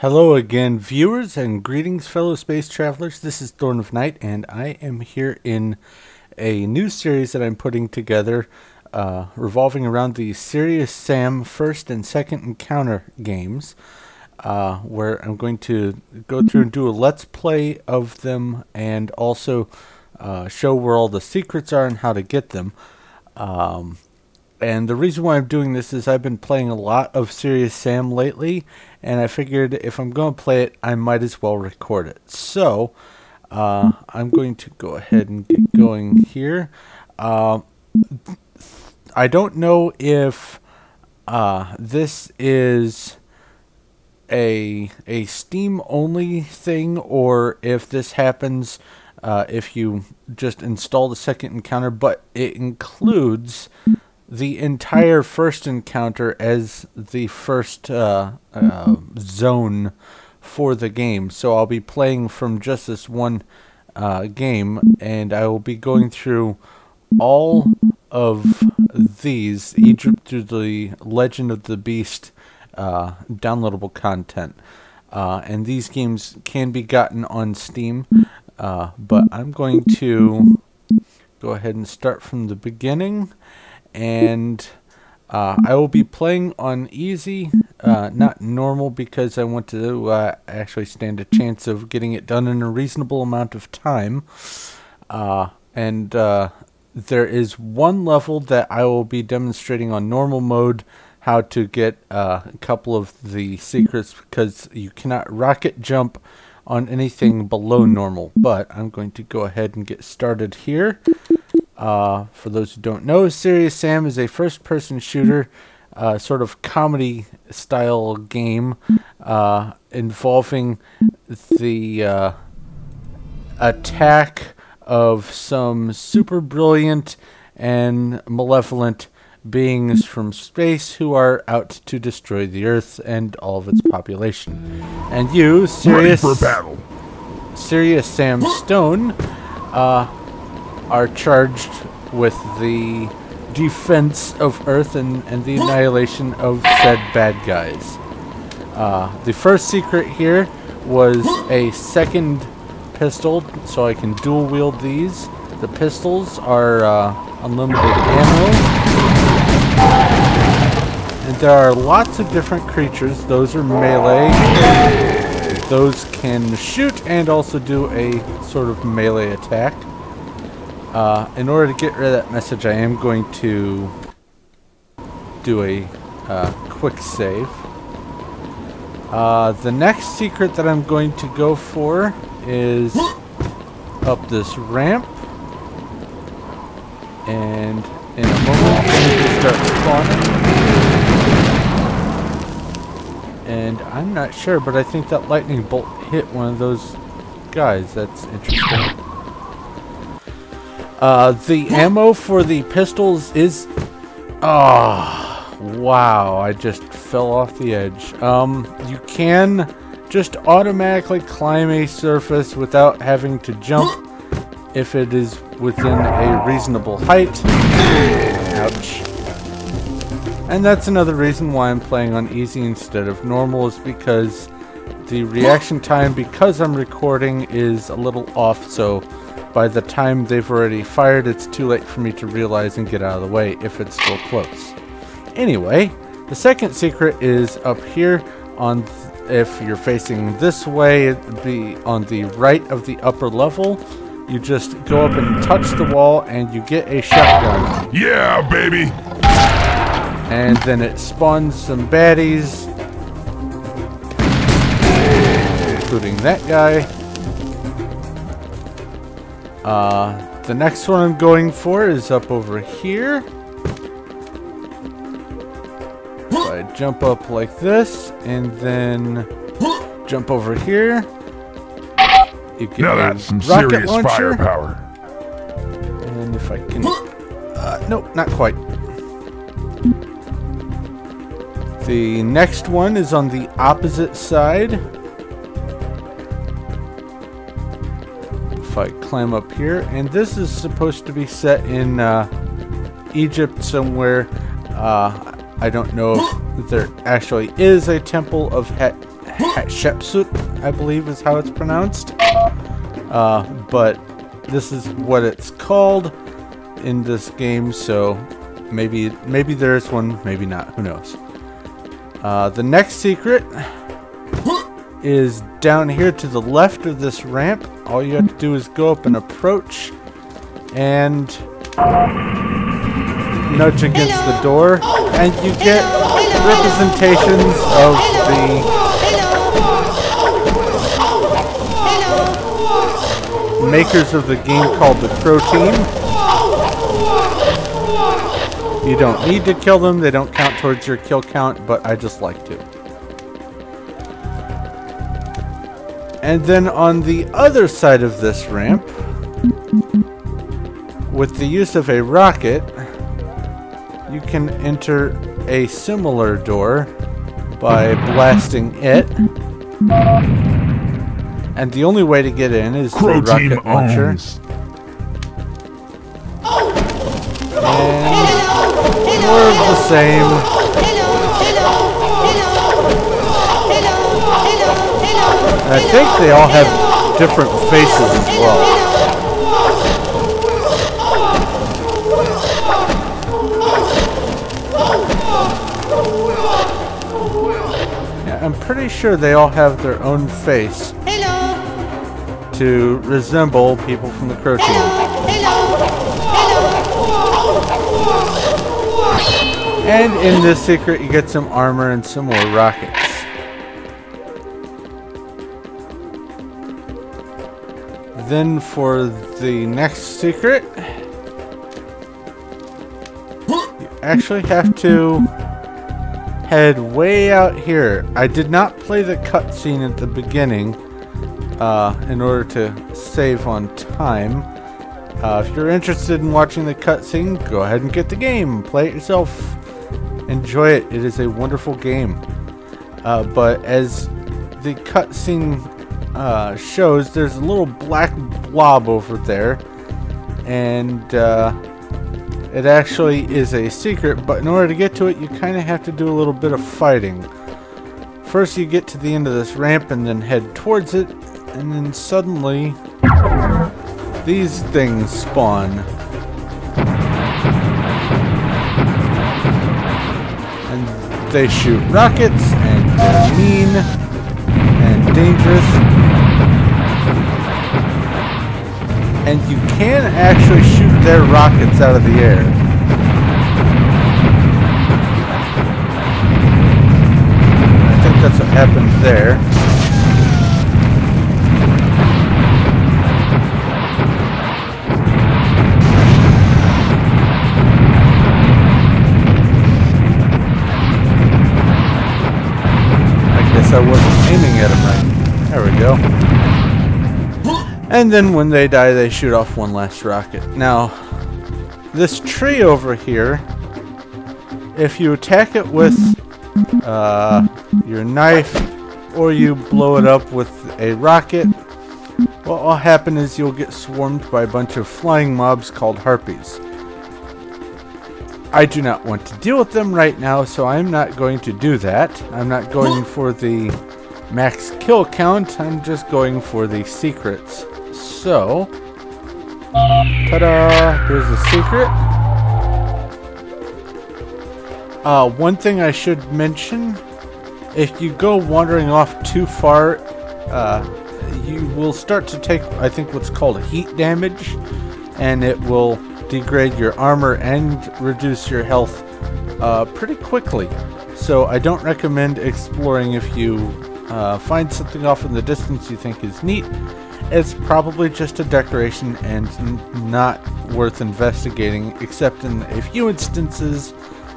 Hello again, viewers, and greetings, fellow space travelers. This is Thorn of Night, and I am here in a new series that I'm putting together uh, revolving around the Serious Sam first and second encounter games, uh, where I'm going to go through and do a let's play of them and also uh, show where all the secrets are and how to get them. Um, and the reason why I'm doing this is I've been playing a lot of Serious Sam lately, and I figured if I'm going to play it, I might as well record it. So, uh, I'm going to go ahead and get going here. Uh, I don't know if uh, this is a a Steam only thing or if this happens uh, if you just install the second encounter, but it includes the entire first encounter as the first uh, uh, zone for the game. So I'll be playing from just this one uh, game, and I will be going through all of these Egypt through the Legend of the Beast uh, downloadable content. Uh, and these games can be gotten on Steam, uh, but I'm going to go ahead and start from the beginning and uh, I will be playing on easy, uh, not normal, because I want to uh, actually stand a chance of getting it done in a reasonable amount of time. Uh, and uh, there is one level that I will be demonstrating on normal mode how to get uh, a couple of the secrets because you cannot rocket jump on anything below normal. But I'm going to go ahead and get started here. Uh, for those who don't know, Serious Sam is a first person shooter, uh, sort of comedy style game uh, involving the uh, attack of some super brilliant and malevolent beings from space who are out to destroy the Earth and all of its population. And you, Serious, Ready for battle. Serious Sam Stone, uh, are charged with the defense of Earth and, and the annihilation of said bad guys. Uh, the first secret here was a second pistol, so I can dual wield these. The pistols are uh, unlimited ammo. And there are lots of different creatures. Those are melee. Those can shoot and also do a sort of melee attack. Uh, in order to get rid of that message, I am going to do a uh, quick save. Uh, the next secret that I'm going to go for is up this ramp. And in a moment, enemies start spawning. And I'm not sure, but I think that lightning bolt hit one of those guys. That's interesting. Uh, the ammo for the pistols is... Oh, wow. I just fell off the edge. Um, you can just automatically climb a surface without having to jump if it is within a reasonable height. Ouch. And that's another reason why I'm playing on easy instead of normal is because the reaction time, because I'm recording, is a little off, so by the time they've already fired, it's too late for me to realize and get out of the way if it's still close. Anyway, the second secret is up here on if you're facing this way, it'd be on the right of the upper level. You just go up and touch the wall and you get a shotgun. Yeah, baby. And then it spawns some baddies, including that guy. Uh, the next one I'm going for is up over here. So I jump up like this, and then jump over here. You get Now that's some serious launcher, firepower. and if I can, uh, nope, not quite. The next one is on the opposite side. I climb up here, and this is supposed to be set in uh, Egypt somewhere. Uh, I don't know if there actually is a temple of Het Hatshepsut, I believe is how it's pronounced. Uh, but this is what it's called in this game, so maybe maybe there's one, maybe not. Who knows? Uh, the next secret is down here to the left of this ramp. All you have to do is go up and approach and nudge against Hello. the door, oh, and you get Hello. Hello. representations of the makers of the game called the Crow Team. You don't need to kill them, they don't count towards your kill count, but I just like to. And then on the other side of this ramp, with the use of a rocket, you can enter a similar door by blasting it. And the only way to get in is Crow the rocket launcher. owns. And more of the same. And I think they all have different faces as well. Yeah, I'm pretty sure they all have their own face to resemble people from the Croteam. And in this secret, you get some armor and some more rockets. Then for the next secret, you actually have to head way out here. I did not play the cutscene at the beginning uh, in order to save on time. Uh, if you're interested in watching the cutscene, go ahead and get the game. Play it yourself. Enjoy it. It is a wonderful game. Uh, but as the cutscene uh, shows, there's a little black blob over there. And uh, it actually is a secret, but in order to get to it, you kind of have to do a little bit of fighting. First, you get to the end of this ramp and then head towards it, and then suddenly these things spawn. And they shoot rockets, and they're mean dangerous. And you can actually shoot their rockets out of the air. I think that's what happened there. I guess I wasn't aiming at him right. There we go. And then when they die, they shoot off one last rocket. Now, this tree over here, if you attack it with uh, your knife or you blow it up with a rocket, what will happen is you'll get swarmed by a bunch of flying mobs called harpies. I do not want to deal with them right now, so I'm not going to do that. I'm not going for the max kill count, I'm just going for the secrets. So, ta-da! Here's the secret. Uh, one thing I should mention, if you go wandering off too far, uh, you will start to take, I think, what's called heat damage, and it will degrade your armor and reduce your health uh, pretty quickly. So I don't recommend exploring if you uh, find something off in the distance you think is neat. It's probably just a decoration and not worth investigating, except in a few instances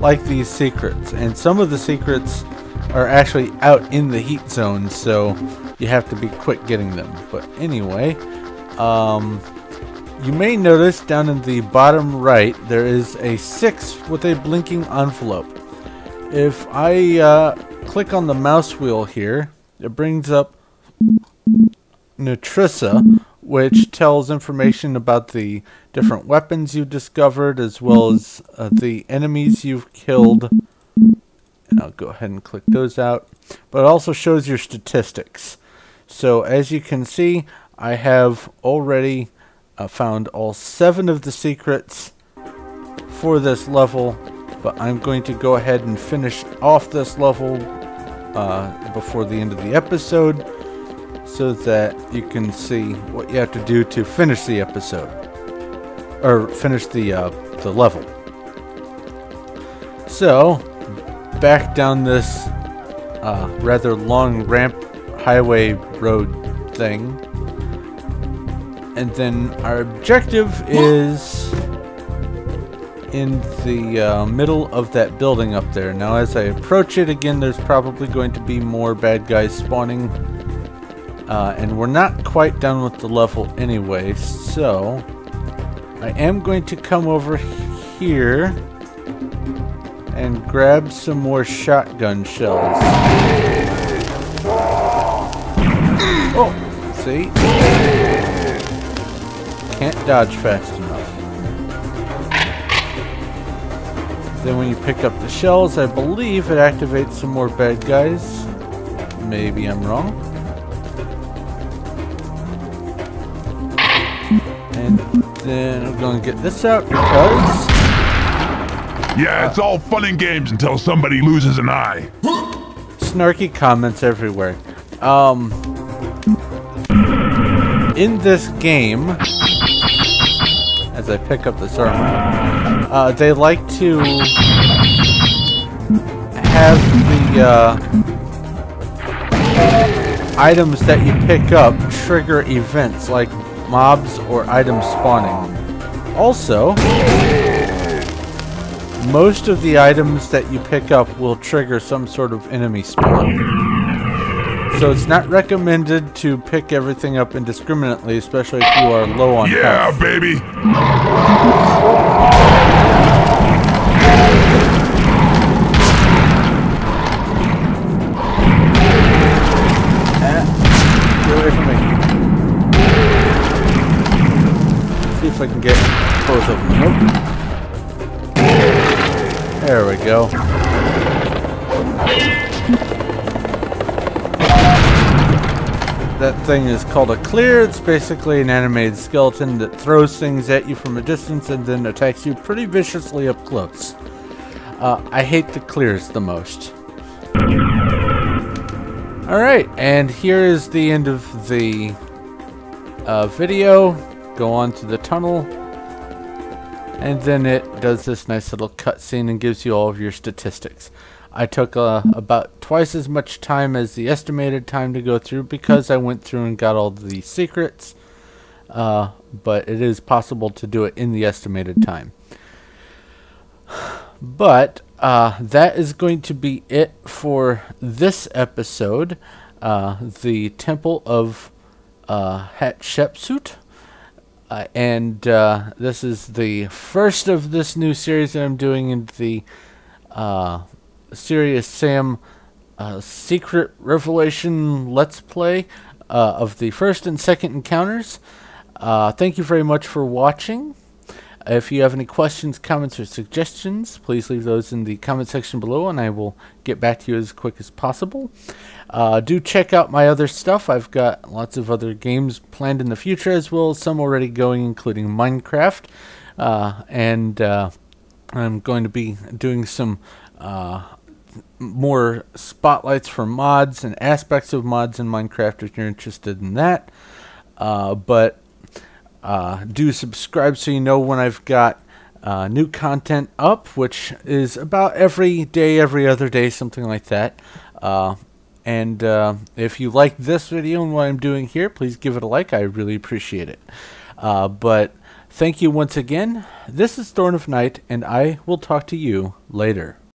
like these secrets. And some of the secrets are actually out in the heat zone, so you have to be quick getting them. But anyway, um, you may notice down in the bottom right there is a 6 with a blinking envelope. If I uh, click on the mouse wheel here, it brings up NETRICSA, which tells information about the different weapons you've discovered as well as uh, the enemies you've killed And I'll go ahead and click those out. But it also shows your statistics. So as you can see, I have already uh, found all seven of the secrets for this level. But I'm going to go ahead and finish off this level uh, before the end of the episode so that you can see what you have to do to finish the episode or finish the uh, the level. So, back down this uh, rather long ramp highway road thing. And then our objective is in the uh, middle of that building up there. Now as I approach it again, there's probably going to be more bad guys spawning. Uh, and we're not quite done with the level anyway, so I am going to come over here and grab some more shotgun shells. Oh, see? Can't dodge fast enough. Then when you pick up the shells, I believe it activates some more bad guys. Maybe I'm wrong. And then I'm going to get this out because... Yeah, it's all fun and games until somebody loses an eye. Snarky comments everywhere. Um, in this game, as I pick up this armor, uh, they like to have the uh, items that you pick up trigger events like mobs or item spawning. Also, most of the items that you pick up will trigger some sort of enemy spawn. So it's not recommended to pick everything up indiscriminately, especially if you are low on Yeah, health. baby. Eh, get away from me. See if I can get both of them. Nope. There we go. That thing is called a Kleer. It's basically an animated skeleton that throws things at you from a distance and then attacks you pretty viciously up close. Uh, I hate the Kleers the most. Alright, and here is the end of the uh, video. Go on to the tunnel. And then it does this nice little cutscene and gives you all of your statistics. I took uh, about twice as much time as the estimated time to go through because I went through and got all the secrets. Uh, but it is possible to do it in the estimated time. But uh, that is going to be it for this episode. Uh, the Temple of uh, Hatshepsut. Uh, and uh, this is the first of this new series that I'm doing in the uh, Serious Sam uh, Secret Revelation Let's Play uh, of the first and second encounters. Uh, thank you very much for watching. If you have any questions, comments, or suggestions, please leave those in the comment section below and I will get back to you as quick as possible. Uh, do check out my other stuff. I've got lots of other games planned in the future as well some already going, including Minecraft. Uh, and uh, I'm going to be doing some uh, more spotlights for mods and aspects of mods in Minecraft if you're interested in that. Uh, but uh, do subscribe so you know when I've got uh, new content up, which is about every day, every other day, something like that. Uh, and uh, if you like this video and what I'm doing here, please give it a like. I really appreciate it. Uh, but thank you once again. This is Thorn of Night, and I will talk to you later.